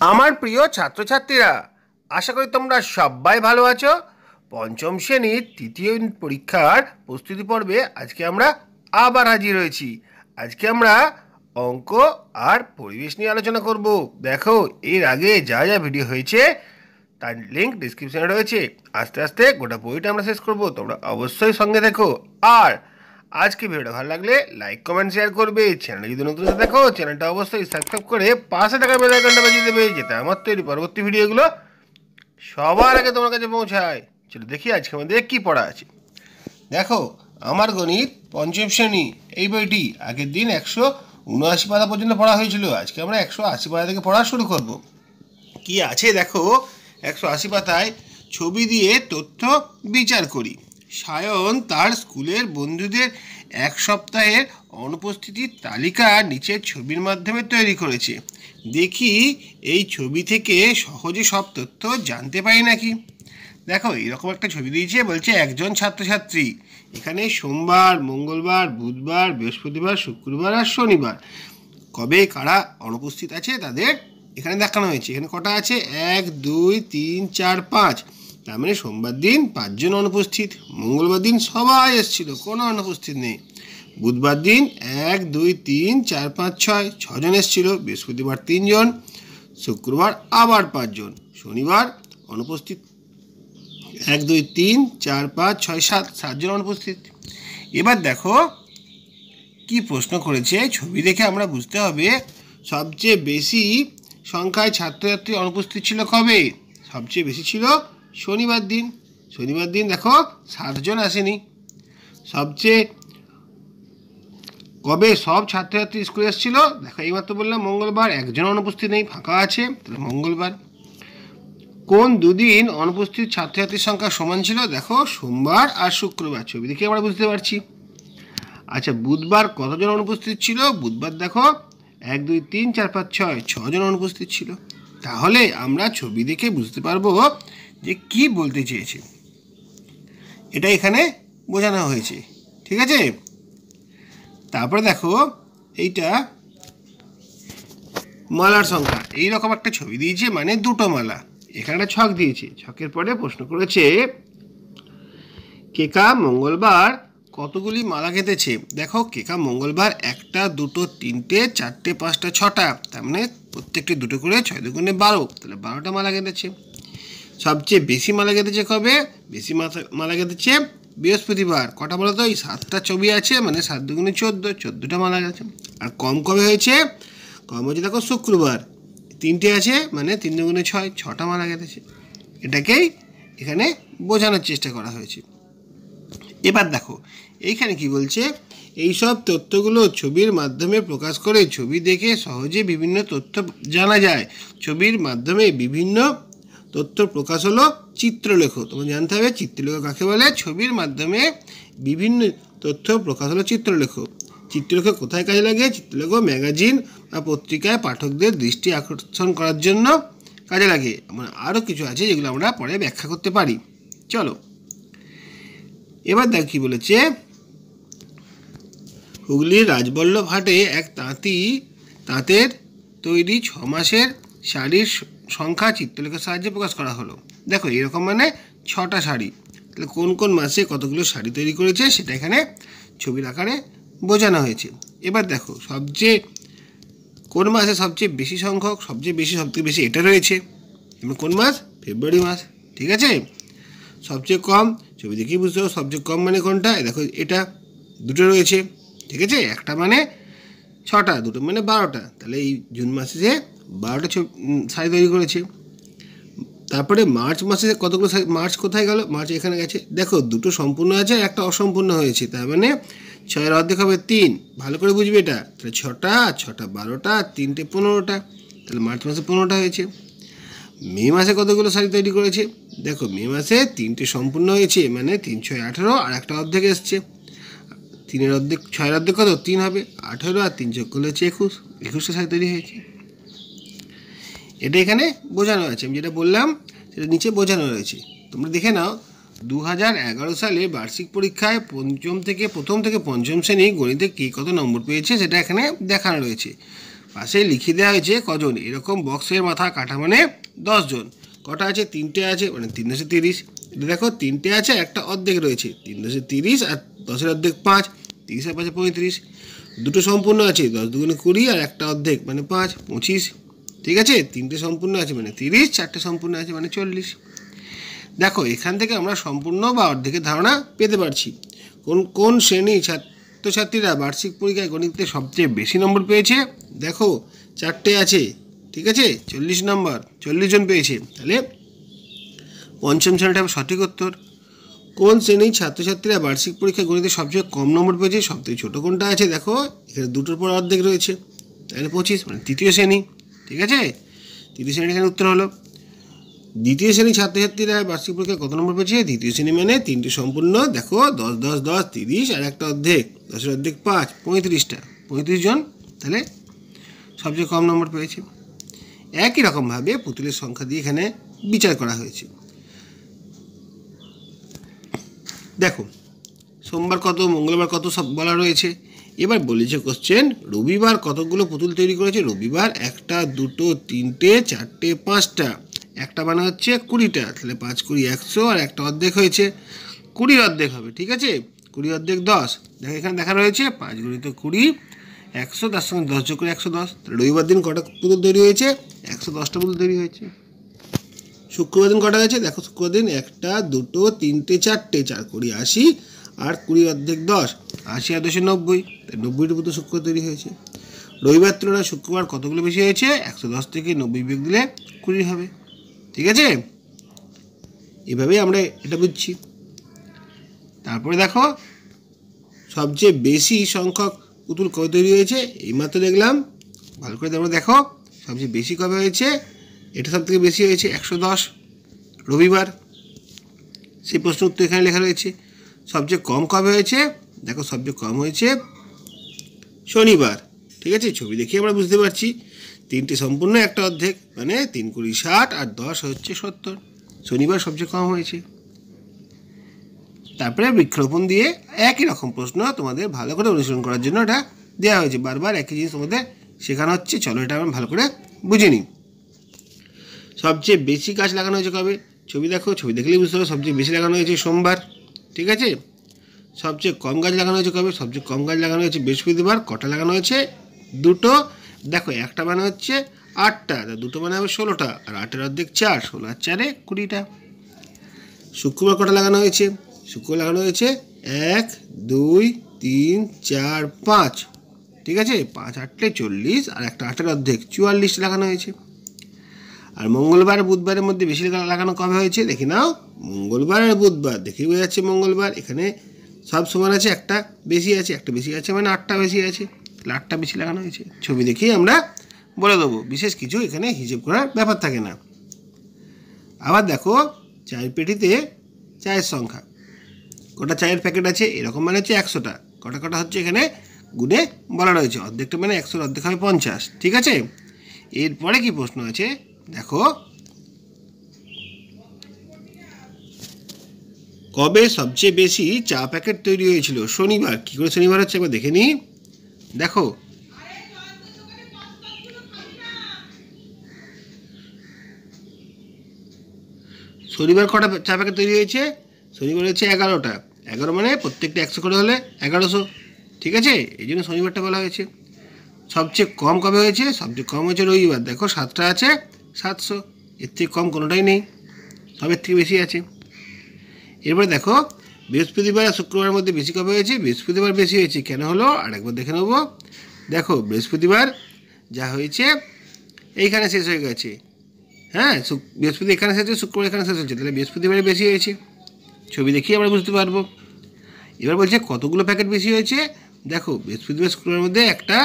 আমার প্রিয় ছাত্রছাত্রীরা, আশা করি তোমরা সবাই ভালো আছো। পঞ্চম শ্রেণির তৃতীয় পরীক্ষার প্রস্তুতি পর্বে আজকে আমরা আবার হাজির হয়েছি। আজকে আমরা অঙ্ক আর পরিবেশ নিয়ে আলোচনা করব। দেখো, এর আগে যা যা ভিডিও হয়েছে, তার লিঙ্ক ডিসক্রিপশনে রয়েছে। আস্তে আস্তে গোটা বইটা আমরা শেষ করব। তোমরা অবশ্যই সঙ্গে দেখো আর আজকে ভিডিওটা ভালো লাগলে লাইক কমেন্ট শেয়ার করবে। চ্যানেল যদি নতুন এসে দেখো চ্যানেলটা অবশ্যই সাবস্ক্রাইব করে পাশে টাকা বেল আইকনটা বাজিয়ে দেবে যেটা আমার তৈরি পরবর্তী ভিডিওগুলো সবার আগে তোমার কাছে পৌঁছায়। চলো দেখি আজকে আমাদের কি পড়া আছে। দেখো, আমার গণিত পঞ্চম শ্রেণি, এই বইটি আগের দিন একশো উনআশি পাতা পর্যন্ত পড়া হয়েছিল। আজকে আমরা একশো আশি পাতা থেকে পড়া শুরু করব। কি আছে দেখো? একশো আশি পাতায় ছবি দিয়ে তথ্য বিচার করি। সায়ন তার স্কুলের বন্ধুদের এক সপ্তাহের অনুপস্থিতির তালিকা নিচের ছবির মাধ্যমে তৈরি করেছে। দেখি এই ছবি থেকে সহজে সব তথ্য জানতে পারি নাকি? দেখো, এরকম একটা ছবি দিয়েছে, বলছে একজন ছাত্রছাত্রী। এখানে সোমবার, মঙ্গলবার, বুধবার, বৃহস্পতিবার, শুক্রবার আর শনিবার। কবে কারা অনুপস্থিত আছে তাদের এখানে দেখানো হয়েছে। এখানে কটা আছে? এক, দুই, তিন, চার, পাঁচ। তার মানে সোমবার দিন পাঁচজন অনুপস্থিত, মঙ্গলবার দিন সবাই এসেছিল, কোনো অনুপস্থিত নেই। বুধবার দিন এক, দুই, তিন, চার, পাঁচ, ছয়, ছজন এসেছিল, বৃহস্পতিবার তিনজন, শুক্রবার আবার পাঁচজন, শনিবার অনুপস্থিত এক, দুই, তিন, চার, পাঁচ, ছয়, সাত, সাতজন অনুপস্থিত। এবার দেখো কি প্রশ্ন করেছে, ছবি দেখে আমরা বুঝতে হবে সবচেয়ে বেশি সংখ্যায় ছাত্রছাত্রী অনুপস্থিত ছিল কবে? সবচেয়ে বেশি ছিল শনিবার দিন শনিবার দিন দেখো সাতজন আসেনি। সবচেয়ে কবে সব ছাত্রছাত্রী স্কুলে এসেছিল? দেখো, এইবার তো বললাম মঙ্গলবার একজন অনুপস্থিত নেই, ফাঁকা আছে, তাহলে মঙ্গলবার। কোন দুদিন অনুপস্থিত ছাত্রছাত্রীর সংখ্যা সমান ছিল? দেখো, সোমবার আর শুক্রবার, ছবি দেখে আমরা বুঝতে পারছি। আচ্ছা বুধবার কতজন অনুপস্থিত ছিল? বুধবার দেখো, এক, দুই, তিন, চার, পাঁচ, ছয়, ছজন অনুপস্থিত ছিল। তাহলে আমরা ছবি দেখে বুঝতে পারব যে কি বলতে চেয়েছে। এটা এখানে বোঝানো হয়েছে, ঠিক আছে? তারপরে দেখো, এইটা মালার সংখ্যা। এই রকম একটা ছবি দিয়েছে মানে দুটো মালা। এখানে একটা ছক দিয়েছে। ছকের পরে প্রশ্ন করেছে, কেকা মঙ্গলবার কতগুলি মালা কেটেছে? দেখো, কেকা মঙ্গলবার একটা, দুটো, তিনটে, চারটে, পাঁচটা, ছটা। তার মানে প্রত্যেকটি দুটো করে ছয় দুগুণে বারো। তাহলে বারোটা মালা কেটেছে। সবচেয়ে বেশি মালা কেটেছে কবে? বেশি মাথা- মালা কেটেছে বৃহস্পতিবার। কটা বলো তো? এই সাতটা ছবি আছে মানে সাত দুগুণে চোদ্দ, চোদ্দোটা মালা গেছে আর কম কবে হয়েছে? কম হয়েছে দেখো শুক্রবার। তিনটে আছে মানে তিন দুগুণে ছয়, ছটা মালা কেটেছে এটাকেই এখানে বোঝানোর চেষ্টা করা হয়েছে। এবার দেখো, এইখানে কি বলছে? এইসব তথ্যগুলো ছবির মাধ্যমে প্রকাশ করে ছবি দেখে সহজে বিভিন্ন তথ্য জানা যায়। ছবির মাধ্যমে বিভিন্ন তথ্য প্রকাশ হলো চিত্রলেখ। তোমার জানতে হবে, চিত্রলেখ কাকে বলে? ছবির মাধ্যমে বিভিন্ন তথ্য প্রকাশ হলো চিত্রলেখ। চিত্রলেখ কোথায় কাজে লাগে চিত্রলেখ ম্যাগাজিন বা পত্রিকায় পাঠকদের দৃষ্টি আকর্ষণ করার জন্য কাজে লাগে। মানে আরও কিছু আছে যেগুলো আমরা পরে ব্যাখ্যা করতে পারি। চলো। এবার দেখ কি বলেছে। হুগলির রাজবল্লভ হাটে এক তাঁতি, তাঁতের তৈরি ছ মাসের শাড়ির সংখ্যা চিত্রলেখার সাহায্যে প্রকাশ করা হলো। দেখো, এরকম মানে ছটা শাড়ি। তাহলে কোন কোন মাসে কতগুলো শাড়ি তৈরি করেছে সেটা এখানে ছবির আকারে বোঝানো হয়েছে। এবার দেখো, সবচেয়ে কোন মাসে সবচেয়ে বেশি সংখ্যক, সবচেয়ে বেশি, সবথেকে বেশি এটা রয়েছে। এবার কোন মাস? ফেব্রুয়ারি মাস, ঠিক আছে? সবচেয়ে কম, ছবি দেখেই বুঝতে সবচেয়ে কম মানে কোনটা? দেখো, এটা দুটো রয়েছে, ঠিক আছে? একটা মানে ছটা, দুটো মানে বারোটা। তাহলে এই জুন মাসে যে বারোটা ছবি শাড়ি তৈরি করেছে। তারপরে মার্চ মাসে কতগুলো মার্চ কোথায় গেল? মার্চ এখানে গেছে। দেখো, দুটো সম্পূর্ণ আছে একটা অসম্পূর্ণ হয়েছে। তার মানে ছয়ের অর্ধেক হবে তিন। ভালো করে বুঝবে এটা। তাহলে ছটা ছটা বারোটা, তিনটে পনেরোটা। তাহলে মার্চ মাসে পনেরোটা হয়েছে। মে মাসে কতগুলো শাড়ি তৈরি করেছে? দেখো, মে মাসে তিনটে সম্পূর্ণ হয়েছে। মানে তিন, ছয়, আঠেরো আর একটা অর্ধেক এসছে। তিনের অর্ধেক, ছয়ের অর্ধেক কত? তিন হবে। আঠেরো আর তিন যোগ করলে হচ্ছে একুশ। একুশটা শাড়ি তৈরি হয়েছে। এটা এখানে বোঝানো আছে আমি যেটা বললাম, সেটা নিচে বোঝানো রয়েছে তোমরা দেখে নাও দু হাজার এগারো সালে বার্ষিক পরীক্ষায় পঞ্চম থেকে, প্রথম থেকে পঞ্চম শ্রেণি গণিতে কে কত নম্বর পেয়েছে, সেটা এখানে দেখানো রয়েছে। পাশে লিখে দেওয়া হয়েছে কজন? এরকম বক্সের মাথা কাটা মানে দশজন কটা আছে? তিনটে আছে মানে তিন দশে তিরিশ। দেখো, তিনটে আছে, একটা অর্ধেক রয়েছে। তিন দশে তিরিশ আর দশের অর্ধেক পাঁচ, তিরিশের পাঁচে পঁয়ত্রিশ, দুটো সম্পূর্ণ আছে, দশ দুগুণে কুড়ি আর একটা অর্ধেক মানে পাঁচ, পঁচিশ, ঠিক আছে? তিনটে সম্পূর্ণ আছে মানে তিরিশ, চারটে সম্পূর্ণ আছে মানে চল্লিশ। দেখো, এখান থেকে আমরা সম্পূর্ণ বা অর্ধেকের ধারণা পেতে পারছি। কোন কোন শ্রেণি ছাত্রছাত্রীরা বার্ষিক পরীক্ষায় গণিতে সবচেয়ে বেশি নম্বর পেয়েছে? দেখো, চারটে আছে, ঠিক আছে? চল্লিশ নম্বর, চল্লিশ জন পেয়েছে। তাহলে পঞ্চম শ্রেণীটা সঠিক উত্তর। কোন শ্রেণির ছাত্রছাত্রীরা বার্ষিক পরীক্ষায় গণিতে সবচেয়ে কম নম্বর পেয়েছে? সবথেকে ছোটো কোনটা আছে? দেখো, এখানে দুটোর পর অর্ধেক রয়েছে। তাহলে পঁচিশ মানে তৃতীয় শ্রেণি। ঠিক আছে? তৃতীয় শ্রেণির এখানে উত্তর হলো। দ্বিতীয় শ্রেণির ছাত্রছাত্রীরা বার্ষিক পরীক্ষায় কত নম্বর পেয়েছে? দ্বিতীয় শ্রেণি মানে তিনটে সম্পূর্ণ, দেখো, দশ দশ দশ, তিরিশ আর একটা অর্ধেক। দশের অর্ধেক পাঁচ, পঁয়ত্রিশটা। পঁয়ত্রিশ জন, তাহলে সবচেয়ে কম নম্বর পেয়েছে। একই রকমভাবে পুতুলের সংখ্যা দিয়ে এখানে বিচার করা হয়েছে। দেখো, সোমবার কত, মঙ্গলবার কত সব বলা রয়েছে। এবার বলেছে কোশ্চেন রবিবার কতগুলো পুতুল তৈরি করেছে? রবিবার একটা, দুটো, তিনটে, চারটে, পাঁচটা। একটা মানে হচ্ছে কুড়িটা, তাহলে পাঁচ কুড়ি একশো আর একটা অর্ধেক হয়েছে। কুড়ির অর্ধেক হবে, ঠিক আছে? কুড়ি অর্ধেক দশ। দেখো, এখানে দেখা রয়েছে পাঁচ গুণিত কুড়ি, একশো, তার সঙ্গে দশ যোগ করে একশো দশ। রবিবার দিন কটা পুতুল তৈরি হয়েছে? একশো দশটা পুতুল তৈরি হয়েছে। শুক্রবার দিন কটা গেছে দেখো, শুক্রবার দিন একটা, দুটো, তিনটে, চারটে, চার, কুড়ি, আশি, আর কুড়ি অর্ধেক দশ, আশি আর দশে নব্বই তাই নব্বইটা শুক্রবার তৈরি হয়েছে। রবিবার তুলনায় শুক্রবার কতগুলো বেশি হয়েছে? একশো দশ থেকে নব্বই বিয়োগ দিলে কুড়ি হবে। ঠিক আছে? এভাবেই আমরা এটা বুঝছি। তারপরে দেখো, সবচেয়ে বেশি সংখ্যক পুতুল কবে তৈরি হয়েছে? এইমাত্র দেখলাম। ভালো করে তোমরা দেখো, সবচেয়ে বেশি কবে হয়েছে? এটা সব থেকে বেশি হয়েছে, একশো দশ, রবিবার। সেই প্রশ্ন উত্তর এখানে লেখা রয়েছে। সবচেয়ে কম কবে হয়েছে? দেখো, সবচেয়ে কম হয়েছে শনিবার। ঠিক আছে? ছবি দেখে আমরা বুঝতে পারছি। তিনটে সম্পূর্ণ, একটা অর্ধেক মানে তিন কুড়ি ষাট আর দশ হচ্ছে সত্তর। শনিবার সবচেয়ে কম হয়েছে। তারপরে বৃক্ষরোপণ দিয়ে একই রকম প্রশ্ন তোমাদের ভালো করে অনুসরণ করার জন্য এটা দেওয়া হয়েছে। বারবার একই জিনিস তোমাদের শেখানো হচ্ছে। চলো এটা আমরা ভালো করে বুঝে নিই। সবচেয়ে বেশি গাছ লাগানো হয়েছে কবে? ছবি দেখো, ছবি দেখলেই বুঝতে হবে সবচেয়ে বেশি লাগানো হয়েছে সোমবার, ঠিক আছে? সবচেয়ে কম গাছ লাগানো হয়েছে কবে? সবচেয়ে কম গাছ লাগানো হয়েছে বৃহস্পতিবার, কটা লাগানো হয়েছে? দুটো। দেখো, একটা মানে হচ্ছে আটটা দুটো মানে হবে ষোলোটা, আর আটের অর্ধেক চার, ষোলো আর চারে কুড়িটা। শুক্রবার কটা লাগানো হয়েছে? শুক্রবার লাগানো হয়েছে এক, দুই, তিন, চার, পাঁচ, ঠিক আছে? পাঁচ আটটে চল্লিশ, আর একটা আটের অর্ধেক চুয়াল্লিশ লাগানো হয়েছে। আর মঙ্গলবার বুধবারের মধ্যে বেশি লাগানো কবে হয়েছে? দেখি নাও। মঙ্গলবার আর বুধবার। দেখেই বোঝা যাচ্ছে মঙ্গলবার। এখানে সব সমান আছে, একটা বেশি আছে, একটা বেশি আছে মানে আটটা বেশি আছে। তাহলে আটটা বেশি লাগানো হয়েছে। ছবি দেখেই আমরা বলে দেবো। বিশেষ কিছু এখানে হিসেব করার ব্যাপার থাকে না। আবার দেখো, চায়ের পেটিতে চায়ের সংখ্যা। কটা চায়ের প্যাকেট আছে? এরকম মানে হচ্ছে একশোটা। কটা কটা হচ্ছে এখানে? গুণে বলা রয়েছে। অর্ধেকটা মানে একশোর অর্ধেক হবে পঞ্চাশ। ঠিক আছে? এরপরে কি প্রশ্ন আছে? দেখো। কবে সবচেয়ে বেশি চা প্যাকেট তৈরি হয়েছিল? শনিবার। কী করে শনিবার হচ্ছে একবার দেখে নিই। দেখো। শনিবার কটা চা প্যাকেট তৈরি হয়েছে? শনিবার হচ্ছে এগারোটা। এগারো মানে প্রত্যেকটা একশো করে হলে এগারোশো। ঠিক আছে? এই জন্য শনিবারটা বলা হয়েছে। সবচেয়ে কম কবে হয়েছে? সবচেয়ে কম হয়েছে রবিবার। দেখো, সাতটা আছে। সাতশো, এর থেকে কম কোনোটাই নেই সবের থেকে বেশি আছে। এরপরে দেখো, বৃহস্পতিবার আর শুক্রবারের মধ্যে বেশি কবে হয়েছে? বৃহস্পতিবার বেশি হয়েছে, কেন হলো? আরেকবার দেখে নেব। দেখো, বৃহস্পতিবার যা হয়েছে, এইখানে শেষ হয়ে গেছে। হ্যাঁ বৃহস্পতি এখানে শেষ হয়েছে, শুক্রবার এখানে শেষ হয়েছে, তাহলে বৃহস্পতিবারে বেশি হয়েছে। ছবি দেখেই আমরা বুঝতে পারব। এবার বলছে কতগুলো প্যাকেট বেশি হয়েছে? দেখো, বৃহস্পতিবার, শুক্রবারের মধ্যে একটা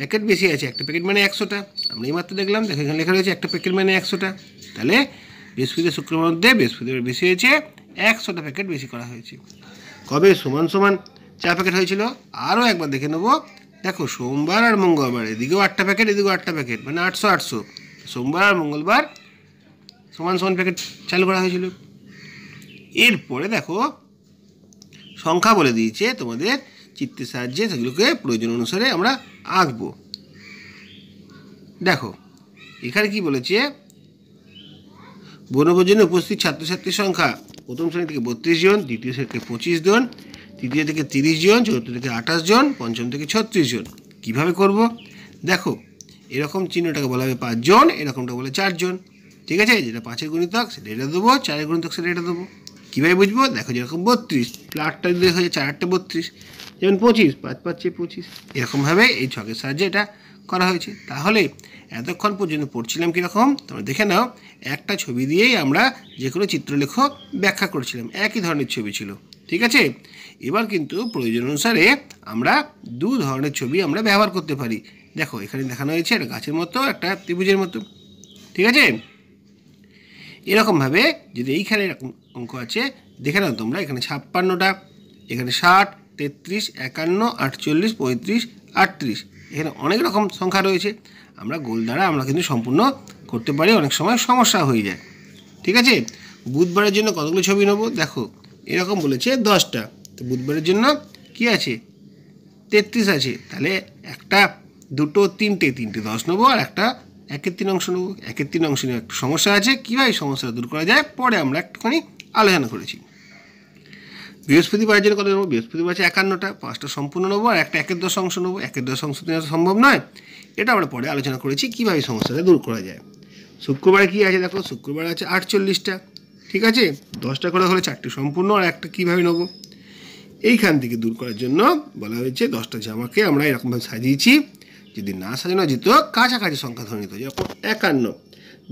প্যাকেট বেশি আছে, একটা প্যাকেট মানে একশোটা। আমরা এই মাত্র দেখলাম, দেখো এখানে লেখা রয়েছে একটা প্যাকেট মানে একশোটা। তাহলে বৃহস্পতিবার, শুক্রবার মধ্যে বৃহস্পতিবার বেশি হয়েছে, একশোটা প্যাকেট বেশি করা হয়েছে। কবে? সমান সমান চা প্যাকেট হয়েছিল। আরও একবার দেখে নেব। দেখো, সোমবার আর মঙ্গলবার, এদিকেও আটটা প্যাকেট, এদিকেও আটটা প্যাকেট মানে আটশো আটশো। সোমবার আর মঙ্গলবার সমান সমান প্যাকেট চালু করা হয়েছিল। এরপরে দেখো, সংখ্যা বলে দিয়েছে তোমাদের চিত্রের সাহায্যে সেগুলোকে প্রয়োজন অনুসারে আমরা আঁকবো। দেখো, এখানে কি বলেছে? বনভোজনে উপস্থিত ছাত্রছাত্রীর সংখ্যা প্রথম শ্রেণি থেকে বত্রিশ জন, দ্বিতীয় শ্রেণি থেকে পঁচিশ জন, তৃতীয় থেকে তিরিশ জন, চতুর্থ থেকে আঠাশ জন, পঞ্চম থেকে ছত্রিশ জন। কীভাবে করব? দেখো, এরকম চিহ্নটাকে বলা হবে পাঁচজন এরকমটা বলে চারজন ঠিক আছে? যেটা পাঁচের গুণিতক, সেটা এটা দেবো, চারের গুণিতক, সেটা এটা দেবো। কীভাবে বুঝব? দেখো, যেরকম বত্রিশ আটটা যদি হয়ে চার আটটা বত্রিশ যেমন পঁচিশ, পাঁচ, পাঁচে পঁচিশ। এরকমভাবে এই ছকের সাহায্যে এটা করা হয়েছে। তাহলে এতক্ষণ পর্যন্ত পড়ছিলাম কীরকম? তোমরা দেখে নাও, একটা ছবি দিয়েই আমরা যে কোনো চিত্রলেখ ব্যাখ্যা করেছিলাম। একই ধরনের ছবি ছিল, ঠিক আছে? এবার কিন্তু প্রয়োজন অনুসারে আমরা দু ধরনের ছবি আমরা ব্যবহার করতে পারি। দেখো, এখানে দেখানো হয়েছে একটা গাছের মতো, একটা ত্রিভুজের মতো, ঠিক আছে? এরকমভাবে যদি এইখানে এরকম অঙ্ক আছে, দেখে নাও তোমরা, এখানে ছাপ্পান্নটা, এখানে ষাট তেত্রিশ, একান্ন, আটচল্লিশ, পঁয়ত্রিশ, আটত্রিশ। এখানে অনেক রকম সংখ্যা রয়েছে। আমরা গোল দ্বারা আমরা কিন্তু সম্পূর্ণ করতে পারি, অনেক সময় সমস্যা হয়ে যায়। ঠিক আছে? বুধবারের জন্য কতগুলো ছবি নেব? দেখো, এরকম বলেছে দশটা। তো বুধবারের জন্য কি আছে? তেত্রিশ আছে। তাহলে একটা, দুটো, তিনটে তিনটে দশ নেব আর একটা একের তিন অংশ নেব। একের তিন অংশ নিয়ে একটা সমস্যা আছে। কীভাবে সমস্যাটা দূর করা যায়? পরে আমরা একটুখানি আলোচনা করেছি। বৃহস্পতিবারের জন্য কত নেব বৃহস্পতিবার আছে একান্নটা, পাঁচটা সম্পূর্ণ নেব, আর একটা একের দশ অংশ নেব, একের দশ অংশ নেওয়া সম্ভব নয়। এটা আমরা পরে আলোচনা করেছি কীভাবে সমস্যাটা দূর করা যায়। শুক্রবারে কী আছে দেখো, শুক্রবার আছে আটচল্লিশটা, ঠিক আছে? দশটা করে হলে চারটে সম্পূর্ণ, আর একটা কীভাবে নেব? এইখান থেকে দূর করার জন্য বলা হয়েছে দশটা জামাকে আমরা এরকমভাবে সাজিয়েছি। যদি না সাজানো যেত কাছাকাছি সংখ্যা ধরে নিত যেরকম একান্ন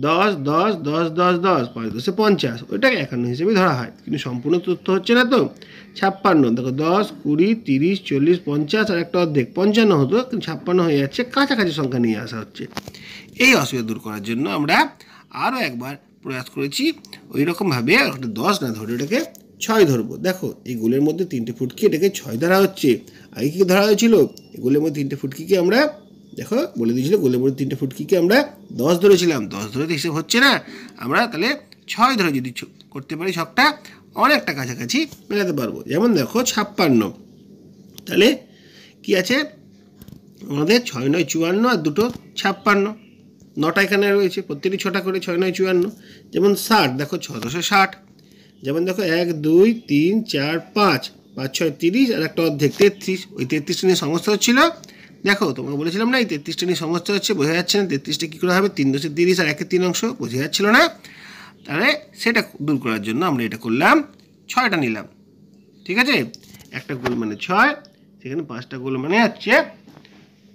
দশ দশ দশ দশ দশ, পাঁচ, দশে পঞ্চাশ। ওইটাকে একান্ন হিসেবে ধরা হয়। কিন্তু সম্পূর্ণ তথ্য হচ্ছে না তো। ছাপ্পান্ন, দেখো দশ, কুড়ি, তিরিশ, চল্লিশ, পঞ্চাশ আর একটা অর্ধেক। পঞ্চান্ন হতো, কিন্তু ছাপ্পান্ন হয়ে যাচ্ছে, কাছাকাছি সংখ্যা নিয়ে আসা হচ্ছে। এই অসুবিধা দূর করার জন্য আমরা আরও একবার প্রয়াস করেছি ওই রকমভাবে একটা দশ না ধরে ওটাকে ছয় ধরবো। দেখো, এই গোলের মধ্যে তিনটে ফুটকি এটাকে ছয় ধরা হচ্ছে। আগে কি ধরা হয়েছিল? এই গোলের মধ্যে তিনটে ফুটকিকে আমরা দেখো, বলে দিয়েছিল গোলের তিনটে ফুটকিকে আমরা দশ ধরেছিলাম। দশ ধরে তো হিসেব হচ্ছে না। আমরা তাহলে ছয় ধরে যদি করতে পারি ছকটা, অনেকটা কাছাকাছি মেলাতে পারব। যেমন দেখো, ছাপ্পান্ন। তাহলে কি আছে? আমাদের ছয় নয় চুয়ান্ন আর দুটো ছাপ্পান্ন। নটা এখানে রয়েছে, প্রত্যেকটি ছটা করে ছয় নয় চুয়ান্ন। যেমন ষাট, দেখো ছ দশে ষাট। যেমন দেখো, এক, দুই, তিন, চার, পাঁচ। পাঁচ, ছয়, তিরিশ আর একটা অর্ধেক তেত্রিশ। ওই তেত্রিশ নিয়ে সমস্যা হচ্ছিল দেখো, তোমাকে বলেছিলাম না, এই তেত্রিশটা নিয়ে সমস্যা হচ্ছে, বোঝা যাচ্ছে না তেত্রিশটা কী করে হবে, তিন দশে তিরিশ আর একের তিন অংশ, বোঝা যাচ্ছিল না। তাহলে সেটা দূর করার জন্য আমরা এটা করলাম, ছয়টা নিলাম, ঠিক আছে? একটা গোল মানে ছয়, সেখানে পাঁচটা গোল মানে হচ্ছে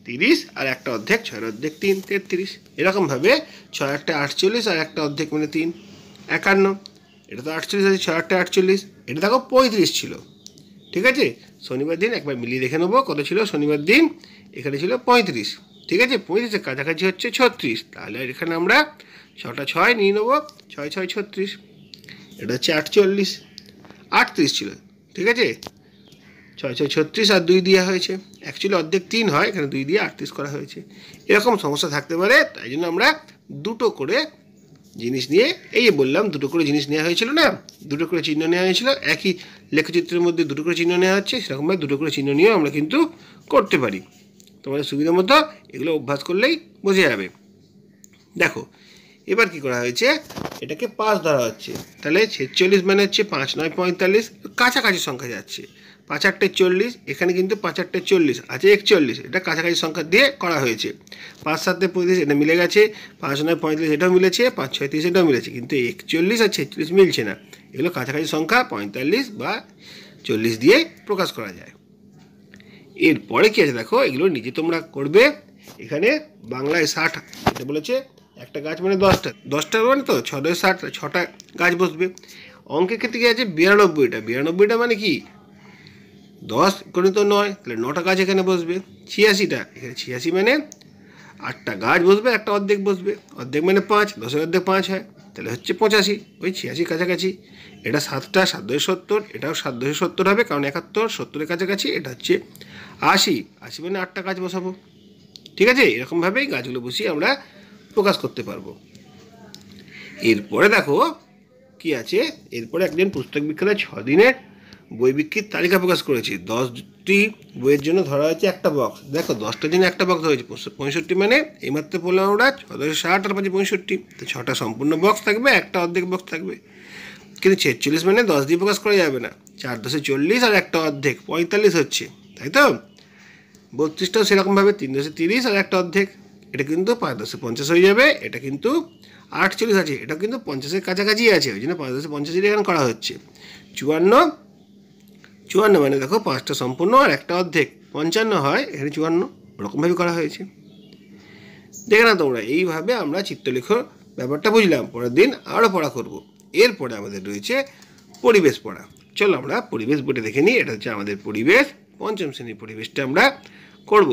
তিরিশ, আর একটা অর্ধেক, ছয়ের অর্ধেক তিন, তেত্রিশ। এরকমভাবে ছয় একটা আটচল্লিশ, আর একটা অর্ধেক মানে তিন, একান্ন। এটা তো আটচল্লিশ আছে, ছয় একটা আটচল্লিশ। এটা দেখো পঁয়ত্রিশ ছিল, ঠিক আছে? শনিবার দিন একবার মিলিয়ে দেখে নেব, কত ছিল শনিবার দিন? এখানে ছিল পঁয়ত্রিশ। ঠিক আছে? পঁয়ত্রিশের কাছাকাছি হচ্ছে ছত্রিশ। তাহলে এখানে আমরা ছটা ছয় নিয়ে নেব, ছয় ছয় ছত্রিশ। এটা হচ্ছে আটচল্লিশ। আটত্রিশ ছিল। ঠিক আছে? ছয় ছয় ছত্রিশ আর দুই দেওয়া হয়েছে। অ্যাকচুয়ালি অর্ধেক তিন হয়, এখানে দুই দিয়ে আটত্রিশ করা হয়েছে। এরকম সমস্যা থাকতে পারে, তাই জন্য আমরা দুটো করে জিনিস নিয়ে, এই বললাম, দুটো করে জিনিস নেওয়া হয়েছিল না, দুটো করে চিহ্ন নেওয়া হয়েছিল, একই লেখচিত্রের মধ্যে দুটো করে চিহ্ন নেওয়া হচ্ছে, সেরকমভাবে দুটো করে চিহ্ন নিয়েও আমরা কিন্তু করতে পারি। তোমাদের সুবিধা মতো এগুলো অভ্যাস করলেই বোঝা যাবে। দেখো, এবার কি করা হয়েছে? এটাকে পাঁচ ধরা হচ্ছে। তাহলে ছেচল্লিশ মানে হচ্ছে পাঁচ, নয় পঁয়তাল্লিশ, কাছাকাছি সংখ্যা যাচ্ছে। পাঁচ আটটে চল্লিশ, এখানে কিন্তু পাঁচ আটটে চল্লিশ, আছে একচল্লিশ, এটা কাছাকাছি সংখ্যা দিয়ে করা হয়েছে। পাঁচ, সাতে পঁয়ত্রিশ, এটা মিলে গেছে, পাঁচ, নয়, পঁয়ত্রিশ, এটাও মিলেছে, পাঁচ ছয়ত্রিশ এটাও মিলেছে, কিন্তু একচল্লিশ আর ছেচল্লিশ মিলছে না। এগুলো কাছাকাছি সংখ্যা, পঁয়তাল্লিশ বা চল্লিশ দিয়ে প্রকাশ করা যায়। এরপরে কী আছে দেখো, এগুলো নিজে তোমরা করবে, এখানে বাংলায় ষাট, এটা বলেছে, একটা গাছ মানে দশটা দশটা মানে তো ছয় ষাট ছটা গাছ বসবে। অঙ্কের ক্ষেত্রে কী আছে, বিরানব্বইটা বিরানব্বইটা মানে কি দশ গণিত নয়, তাহলে নটা গাছ এখানে বসবে। ছিয়াশিটা, এখানে ছিয়াশি মানে আটটা গাছ বসবে, একটা অর্ধেক বসবে। অর্ধেক মানে পাঁচ, দশের অর্ধেক পাঁচ হয়, তাহলে হচ্ছে পঁচাশি। ওই ছিয়াশি কাছাকাছি। এটা সাতটা, সাত দশে সত্তর, এটাও সাত দশে সত্তর হবে, কারণ একাত্তর, সত্তরের কাছাকাছি, এটা হচ্ছে আশি। আশি মানে আটটা গাছ বসাবো। ঠিক আছে? এরকমভাবেই গাছগুলো বসিয়ে আমরা প্রকাশ করতে পারব। এরপরে দেখো কি আছে? এরপরে একজন পুস্তক বিক্রেতা ছ দিনের বই বিক্রির তালিকা প্রকাশ করেছি। দশটি বইয়ের জন্য ধরা হয়েছে একটা বক্স দেখো দশটার জন্য একটা বক্স হয়েছে পঁয়ষট্টি মানে এইমাত্র বললাম আমরা ছদশে ষাট আর পাঁচে পঁয়ষট্টি। তো ছটা সম্পূর্ণ বক্স থাকবে, একটা অর্ধেক বক্স থাকবে। কিন্তু ছেচল্লিশ মানে দশ দিয়ে প্রকাশ করা যাবে না। চার দশে চল্লিশ আর একটা অর্ধেক, পঁয়তাল্লিশ হচ্ছে। তাই তো? বত্রিশটাও সেরকমভাবে, তিন দশে তিরিশ আর একটা অর্ধেক। এটা কিন্তু পাঁচ দশে পঞ্চাশ হয়ে যাবে, এটা কিন্তু আটচল্লিশ আছে। এটা কিন্তু পঞ্চাশের কাছাকাছি আছে, ওই জন্য পাঁচ দশে পঞ্চাশ এখানে করা হচ্ছে। চুয়ান্ন চুয়ান্ন মানে দেখো পাঁচটা সম্পূর্ণ আর একটা অর্ধেক, পঞ্চান্ন হয়, এখানে চুয়ান্ন, ওরকমভাবে করা হয়েছে। দেখে না তোমরা, এইভাবে আমরা চিত্রলেখর ব্যাপারটা বুঝলাম, পরের দিন আরও পড়া করব। এরপরে আমাদের রয়েছে পরিবেশ পড়া। চলো আমরা পরিবেশ বইটা দেখে নিই, এটা হচ্ছে আমাদের পরিবেশ, পঞ্চম শ্রেণির পরিবেশটা আমরা করব।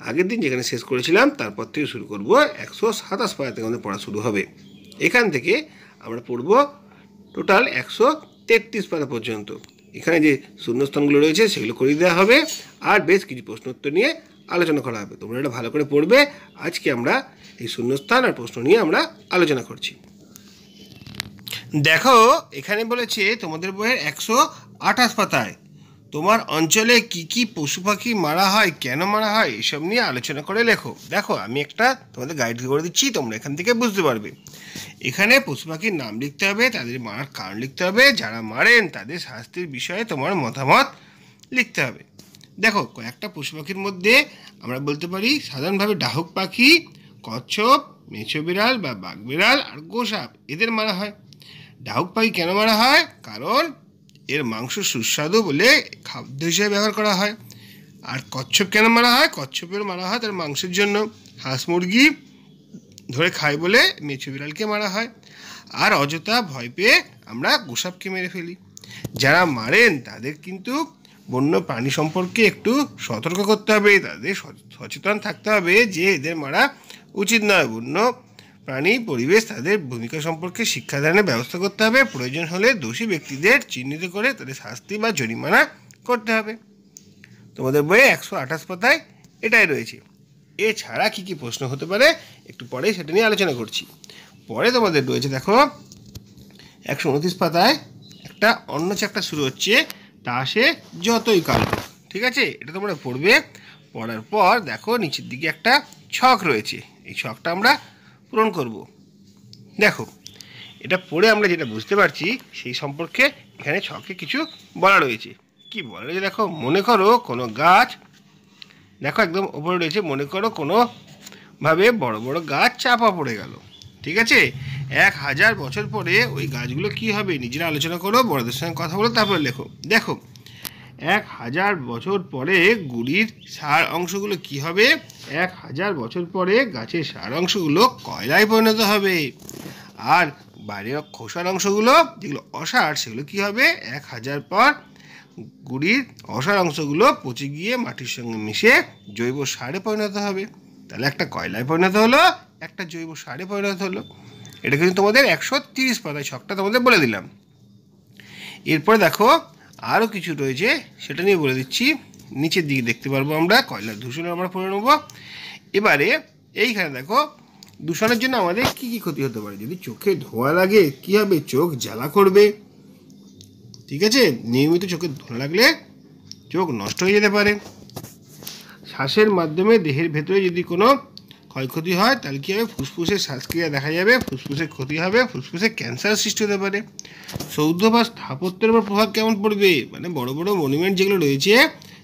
আগের দিন যেখানে শেষ করেছিলাম, তারপর থেকে শুরু করব, একশো সাতাশ পাড়া থেকে আমাদের পড়া শুরু হবে। এখান থেকে আমরা পড়ব টোটাল একশো তেত্রিশ পাতা পর্যন্ত। এখানে যে শূন্যস্থানগুলো রয়েছে, সেগুলো করিয়ে দেওয়া হবে। আর বেশ কিছু প্রশ্ন উত্তর নিয়ে আলোচনা করা হবে। তোমরা এটা ভালো করে পড়বে। আজকে আমরা এই শূন্যস্থান আর প্রশ্ন নিয়ে আমরা আলোচনা করছি। দেখো, এখানে বলেছে তোমাদের বইয়ের একশো আঠাশ পাতায় তোমার অঞ্চলে কি কি পশু পাখি মারা হয়, কেন মারা হয়, এসব নিয়ে আলোচনা করে লেখো। দেখো, আমি একটা তোমাদের গাইড করে দিচ্ছি, তোমরা এখান থেকে বুঝতে পারবে। এখানে পশু পাখির নাম লিখতে হবে, তাদের মারার কারণ লিখতে হবে, যারা মারেন তাদের শাস্তির বিষয়ে তোমার মতামত লিখতে হবে। দেখো, কয়েকটা পশু পাখির মধ্যে আমরা বলতে পারি, সাধারণভাবে ডাহুক পাখি, কচ্ছপ, মেছো বিড়াল বা বাঘ বিড়াল আর গোসাপ, এদের মারা হয়। ডাহুক পাখি কেন মারা হয়? কারণ এর মাংস সুস্বাদু বলে খাদ্য হিসেবে ব্যবহার করা হয়। আর কচ্ছপ কেন মারা হয়? কচ্ছপের মারা হয় তার মাংসের জন্য। হাঁস মুরগি ধরে খায় বলে মেছো বিড়ালকে মারা হয়। আর অযথা ভয় পেয়ে আমরা গোসাপকে মেরে ফেলি। যারা মারেন তাদের কিন্তু বন্য প্রাণী সম্পর্কে একটু সতর্ক করতে হবে। তাদের সচেতন থাকতে হবে যে এদের মারা উচিত নয়। বন্য প্রাণী, পরিবেশ, তাদের ভূমিকা সম্পর্কে শিক্ষাদানের ব্যবস্থা করতে হবে। প্রয়োজন হলে দোষী ব্যক্তিদের চিহ্নিত করে তাদের শাস্তি বা জরিমানা করতে হবে। তোমাদের বইয়ে একশো আঠাশ পাতায় এটাই রয়েছে। এছাড়া কী কী প্রশ্ন হতে পারে একটু পরে সেটা নিয়ে আলোচনা করছি। পরে তোমাদের রয়েছে দেখো, একশো উনত্রিশ পাতায় একটা অন্য চ্যাপ্টার শুরু হচ্ছে, তা সে যতই কালো ঠিক আছে? এটা তোমরা পড়বে, পড়ার পর দেখো নিচের দিকে একটা ছক রয়েছে। এই ছকটা আমরা পূরণ করব। দেখো, এটা পড়ে আমরা যেটা বুঝতে পারছি, সেই সম্পর্কে এখানে ছকে কিছু বলা রয়েছে। কি বলা রয়েছে দেখো, মনে করো কোনো গাছ, দেখো একদম ওপরে রয়েছে, মনে করো কোনোভাবে বড় বড় গাছ চাপা পড়ে গেল। ঠিক আছে? এক হাজার বছর পরে ওই গাছগুলো কি হবে? নিজেরা আলোচনা করো, বড়দের সঙ্গে কথা বলো, তারপরে লেখো। দেখো এক হাজার বছর পরে গুড়ির সার অংশগুলো কি হবে? এক হাজার বছর পরে গাছের সার অংশগুলো কয়লায় পরিণত হবে? আর বাইরের খোসার অংশগুলো, যেগুলো অসার, সেগুলো কি হবে? এক হাজার পর গুড়ির অসার অংশগুলো পচে গিয়ে মাটির সঙ্গে মিশে জৈব সারে পরিণত হবে। তাহলে একটা কয়লায় পরিণত হলো, একটা জৈব সারে পরিণত হলো। এটা কিন্তু তোমাদের একশো তিরিশ পাতায় ছকটা তোমাদের বলে দিলাম। এরপরে দেখো আরও কিছু রয়েছে, সেটা নিয়ে বলে দিচ্ছি। নিচের দিকে দেখতে পারব আমরা, কয়লার দূষণ আমরা পড়ে নেব। এবারে এইখানে দেখো, দূষণের জন্য আমাদের কি কি ক্ষতি হতে পারে? যদি চোখে ধোঁয়া লাগে, কী হবে? চোখ জ্বালা করবে। ঠিক আছে? নিয়মিত চোখে ধোঁয়া লাগলে চোখ নষ্ট হয়ে যেতে পারে। শ্বাসের মাধ্যমে দেহের ভেতরে যদি কোনো ক্ষয়ক্ষতি হয়, তাহলে কী হবে? ফুসফুসের শ্বাসক্রিয়া দেখা যাবে, ফুসফুসের ক্ষতি হবে, ফুসফুসে ক্যান্সার সৃষ্টি হতে পারে। সৌধ বা স্থাপত্যের উপর প্রভাব কেমন পড়বে? মানে বড় বড় মনুমেন্ট যেগুলো রয়েছে,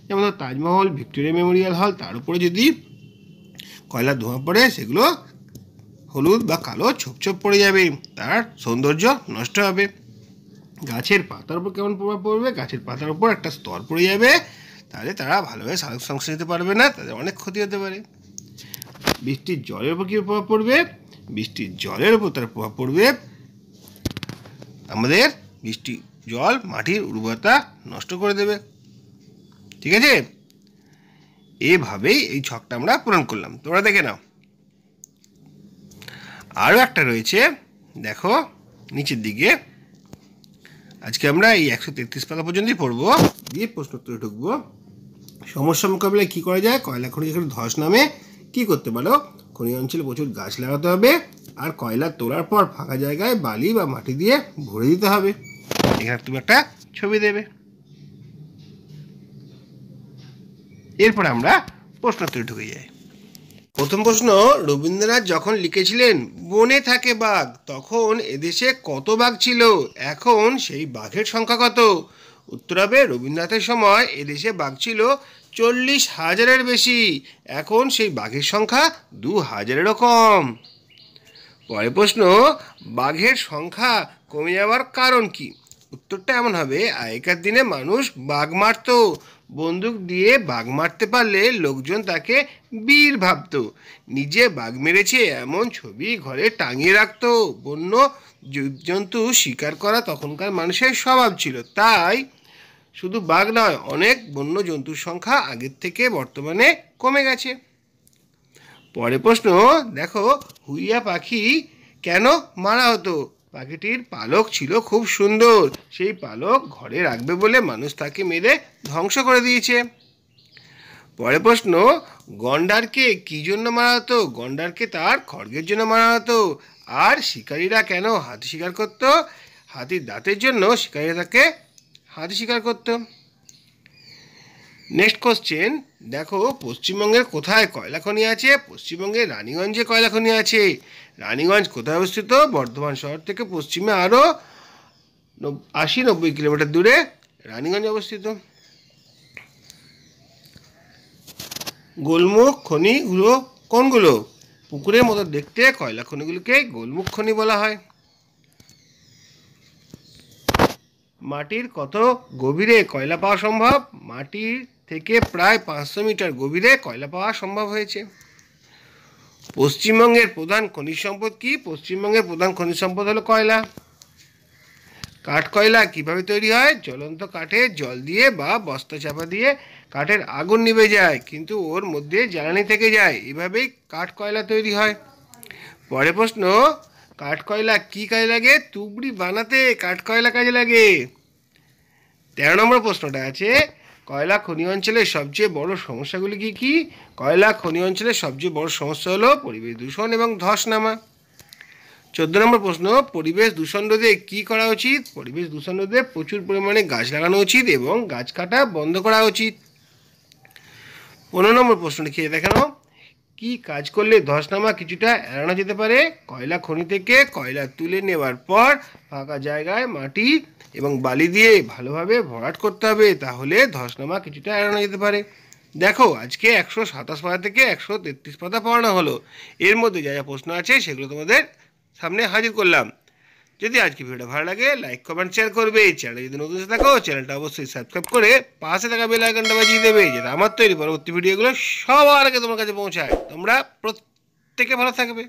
যেমন তাজমহল, ভিক্টোরিয়া মেমোরিয়াল হল, তার উপরে যদি কয়লা ধোঁয়া পড়ে, সেগুলো হলুদ বা কালো ছোপ ছোপ পড়ে যাবে, তার সৌন্দর্য নষ্ট হবে। গাছের পাতার উপর কেমন প্রভাব পড়বে? গাছের পাতার উপর একটা স্তর পড়ে যাবে, তাহলে তারা ভালোভাবে সংশ্লেষ নিতে পারবে না, তাদের অনেক ক্ষতি হতে পারে। বৃষ্টির জলের উপর কী প্রভাব পড়বে? বৃষ্টির জলের উপর তার প্রভাব পড়বে। আমাদের বৃষ্টি, জল মাটির উর্বরতা নষ্ট করে দেবে। ঠিক আছে? এভাবেই এই ছকটা আমরা পূরণ করলাম। তোমরা দেখে নাও। আরও একটা রয়েছে। দেখো, নিচের দিকে। আজকে আমরা এই একশো তেত্রিশ পাতা পর্যন্তই পড়ব। দিয়ে প্রশ্ন উত্তরে ঢুকবো। সমস্যা মোকাবিলায় কী করা যায়? কয়লা খনি যেখানে ধস নামে। কি করতে পারো? খনি অঞ্চলে প্রচুর গাছ লাগাতে হবে আর কয়লা তোলার পর ফাঁকা জায়গায় বালি বা মাটি দিয়ে ভরে দিতে হবে। এখানে তুমি একটা ছবি দেবে। এরপর আমরা প্রশ্নোত্তরে ঢুকে যাই। প্রথম প্রশ্ন, রবীন্দ্রনাথ যখন লিখেছিলেন, বনে থাকে বাঘ তখন এদেশে কত বাঘ ছিল? এখন সেই বাঘের সংখ্যা কত? উত্তর হবে, রবীন্দ্রনাথের সময় এদেশে বাঘ ছিল চল্লিশ হাজারের বেশি। এখন সেই বাঘের সংখ্যা দু হাজারেরও কম। পরের প্রশ্ন, বাঘের সংখ্যা কমে যাওয়ার কারণ কি? উত্তরটা এমন হবে, আগেকার দিনে মানুষ বাঘ মারতো। বন্দুক দিয়ে বাঘ মারতে পারলে লোকজন তাকে বীর ভাবতো। নিজে বাঘ মেরেছে, এমন ছবি ঘরে টাঙিয়ে রাখত। বন্য জীবজন্তু শিকার করা তখনকার মানুষের স্বভাব ছিল। তাই শুধু বাঘ নয়, অনেক বন্য জন্তুর সংখ্যা আগের থেকে বর্তমানে কমে গেছে। পরে প্রশ্ন, দেখো, হুইয়া পাখি কেন মারা হতো? পাখিটির পালক ছিল খুব সুন্দর, সেই পালক ঘরে রাখবে বলে মানুষ তাকে মেরে ধ্বংস করে দিয়েছে। পরে প্রশ্ন, গন্ডারকে কি জন্য মারা হতো? গন্ডারকে তার খড়গের জন্য মারা হতো। আর শিকারীরা কেন হাতি শিকার করত? হাতির দাঁতের জন্য শিকারীরা তাকে হাতি শিকার করতো। নেক্সট কোশ্চেন দেখো পশ্চিমবঙ্গের কোথায় কয়লা খনি আছে? পশ্চিমবঙ্গের রানীগঞ্জে কয়লা খনি আছে? রানীগঞ্জ কোথায় অবস্থিত? বর্ধমান শহর থেকে পশ্চিমে আরও আশি নব্বই কিলোমিটার দূরে রানীগঞ্জ অবস্থিত। গোলমুখ খনিগুলো কোনগুলো? পুকুরের মতো দেখতে কয়লা খনিগুলোকে গোলমুখ খনি বলা হয়। মাটির কত গভীরে কয়লা পাওয়া সম্ভব? মাটির থেকে প্রায় পাঁচশো মিটার গভীরে কয়লা পাওয়া সম্ভব হয়েছে। পশ্চিমবঙ্গের প্রধান খনিজ সম্পদ কি? পশ্চিমবঙ্গের প্রধান খনিজ সম্পদ হলো কয়লা। কাঠ কয়লা কীভাবে তৈরি হয়? জ্বলন্ত কাঠে জল দিয়ে বা বস্তা চাপা দিয়ে কাঠের আগুন নিভে যায়, কিন্তু ওর মধ্যে জ্বালানি থেকে যায়। এভাবেই কাঠ কয়লা তৈরি হয়। পরে প্রশ্ন কাঠ কয়লা কী কাজে লাগে? তুবড়ি বানাতে কাঠ কয়লা কাজে লাগে। তেরো নম্বর প্রশ্নটা আছে, কয়লা খনি অঞ্চলের সবচেয়ে বড় সমস্যাগুলি কি কি? কয়লা খনি অঞ্চলের সবচেয়ে বড় সমস্যা হলো পরিবেশ দূষণ এবং ধস নামা চোদ্দ নম্বর প্রশ্ন, পরিবেশ দূষণ রোধে কী করা উচিত? পরিবেশ দূষণ রোধে প্রচুর পরিমাণে গাছ লাগানো উচিত এবং গাছ কাটা বন্ধ করা উচিত। পনেরো নম্বর প্রশ্নটি খেয়ে দেখানো কি কাজ করলে ধসনামা কিছুটা এড়ানো যেতে পারে? কয়লা খনি থেকে কয়লা তুলে নেওয়ার পর ফাঁকা জায়গায় মাটি এবং বালি দিয়ে ভালোভাবে ভরাট করতে হবে, তাহলে ধসনামা কিছুটা এড়ানো যেতে পারে। দেখো, আজকে একশো সাতাশ পাতা থেকে একশো তেত্রিশ পাতা পড়ানো হলো। এর মধ্যে যা যা প্রশ্ন আছে সেগুলো তোমাদের সামনে হাজির করলাম। যদি আজকে ভিডিওটা ভালো লাগে লাইক কমেন্ট শেয়ার করবে। চ্যানেল যদি নতুন থাকো চ্যানেলটা অবশ্যই সাবস্ক্রাইব করে পাশে থাকা বেল আইকনটা বাজিয়ে দেবে। যাতে আমার তৈরি পরবর্তী ভিডিওগুলো সবার আগে তোমার কাছে পৌঁছায়। তোমরা প্রত্যেকে ভালো থাকবে।